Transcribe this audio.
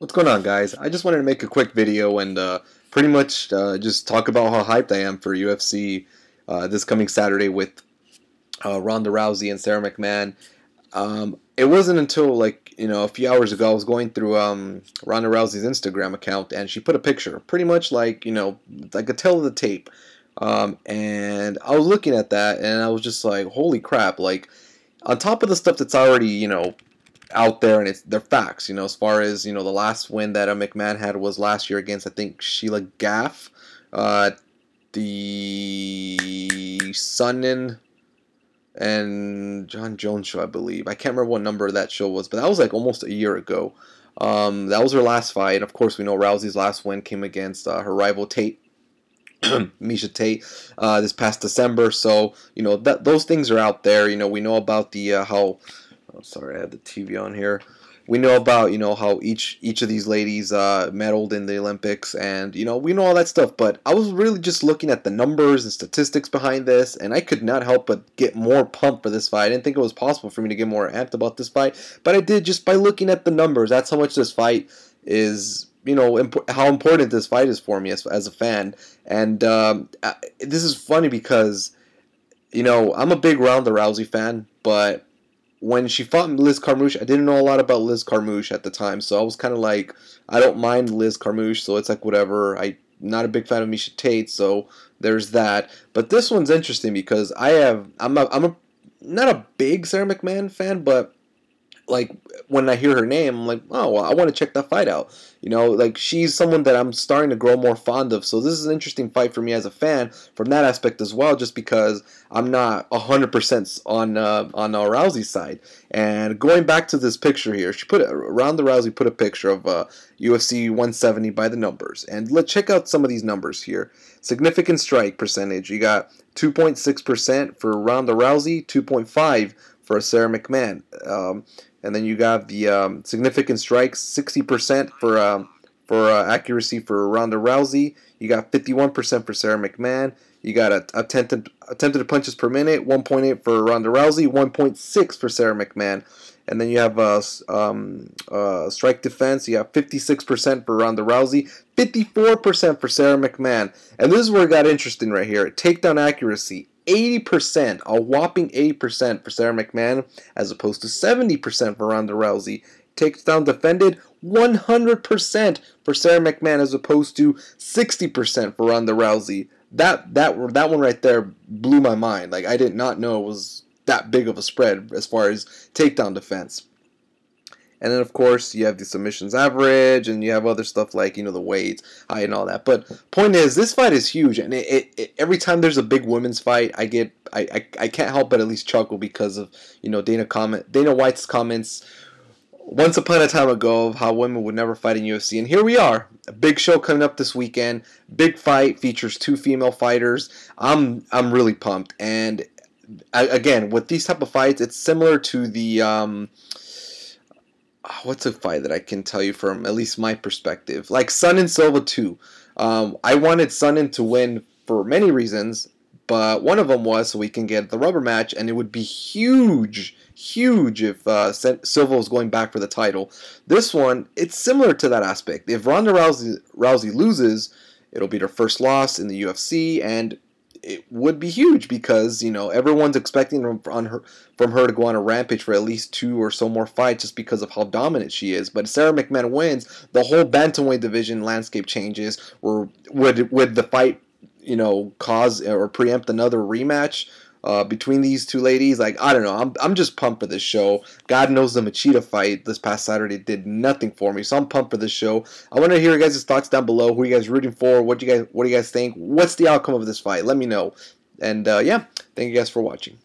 What's going on guys? I just wanted to make a quick video and uh, pretty much uh, just talk about how hyped I am for UFC uh, this coming Saturday with uh, Ronda Rousey and Sara McMann. Um, it wasn't until like you know a few hours ago I was going through um, Ronda Rousey's Instagram account and she put a picture, pretty much like you know like a tell of the tape, um, and I was looking at that and I was just like, holy crap! Like on top of the stuff that's already you know out there and it's they're facts. You know, as far as you know, the last win that a McMann had was last year against I think Sheila Gaff, uh, the Sonnen and Jon Jones show, I believe. I can't remember what number that show was, but that was like almost a year ago. Um, that was her last fight. And of course, we know Rousey's last win came against uh, her rival Tate. Miesha Tate uh, this past December, so you know that those things are out there. You know we know about the uh, how Oh, sorry, I had the TV on here. We know about you know how each each of these ladies uh, medaled in the Olympics, and you know we know all that stuff. But I was really just looking at the numbers and statistics behind this, and I could not help but get more pumped for this fight. I didn't think it was possible for me to get more amped about this fight, but I did just by looking at the numbers. That's how much this fight is you know imp how important this fight is for me as, as a fan and um, this is funny because you know I'm a big Ronda Rousey fan but when she fought Liz Carmouche, I didn't know a lot about Liz Carmouche at the time, so I was kind of like, I don't mind Liz Carmouche, so it's like whatever. I'm not a big fan of Miesha Tate, so there's that. But this one's interesting because I have, I'm a, I'm a, not a big Sara McMann fan, but like when I hear her name, I'm like, oh, well, I want to check that fight out. You know, like she's someone that I'm starting to grow more fond of. So this is an interesting fight for me as a fan from that aspect as well, just because I'm not 100% on uh, on uh, Rousey's side. And going back to this picture here, she put Ronda Rousey put a picture of uh, UFC 170 by the numbers, and let's check out some of these numbers here. Significant strike percentage. You got 2.6% for Ronda Rousey, 2.5 for Sara McMann. Um, and then you got the um, significant strikes, 60% for um, for uh, accuracy for Ronda Rousey. You got 51% for Sara McMann. You got a, attempted attempted punches per minute, 1.8 for Ronda Rousey, 1.6 for Sara McMann. And then you have uh, um, uh, strike defense. You have 56% for Ronda Rousey, 54% for Sara McMann. And this is where it got interesting right here. Takedown accuracy, 80%, a whopping 80% for Sara McMann, as opposed to 70% for Ronda Rousey. Takedown defended 100% for Sara McMann, as opposed to 60% for Ronda Rousey. That that that one right there blew my mind. Like I did not know it was that big of a spread as far as takedown defense. And then, of course, you have the submissions average, and you have other stuff like, you know, the weights, height, and all that. But point is, this fight is huge, and it, it, it, every time there's a big women's fight, I get, I, I, I can't help but at least chuckle because of, you know, Dana comment, Dana White's comments once upon a time ago of how women would never fight in UFC, and here we are, a big show coming up this weekend. Big fight features two female fighters. I'm, I'm really pumped, and again, with these type of fights, it's similar to the. Um, what's a fight that I can tell you from at least my perspective? Like Sonnen Silva 2. Um, I wanted Sonnen to win for many reasons, but one of them was so we can get the rubber match, and it would be huge, huge if uh, Silva was going back for the title. This one, it's similar to that aspect. If Ronda Rousey, Rousey loses, it'll be her first loss in the UFC, and it would be huge because you know everyone's expecting from her from her to go on a rampage for at least two or so more fights just because of how dominant she is. But if Sara McMann wins, the whole bantamweight division landscape changes. Or would would the fight you know cause or preempt another rematch? Uh, between these two ladies. Like I don't know, I'm I'm just pumped for this show. God knows the Machida fight this past Saturday did nothing for me, so I'm pumped for this show. I want to hear your guys' thoughts down below. Who you guys rooting for? What do you guys What do you guys think? What's the outcome of this fight? Let me know. And uh, yeah, thank you guys for watching.